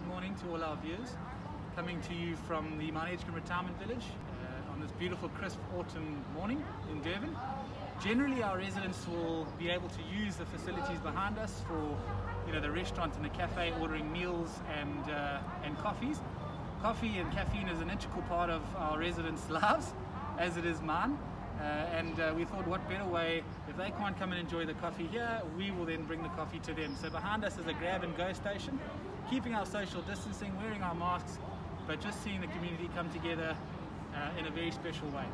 good morning to all our viewers. Coming to you from the Mount Edgecombe Retirement Village uh, on this beautiful crisp autumn morning in Durban. Generally our residents will be able to use the facilities behind us for you know, the restaurant and the cafe ordering meals and, uh, and coffees. Coffee and caffeine is an integral part of our residents' lives, as it is mine. Uh, and uh, we thought what better way, if they can't come and enjoy the coffee here, we will then bring the coffee to them. So behind us is a grab and go station, keeping our social distancing, wearing our masks, but just seeing the community come together uh, in a very special way.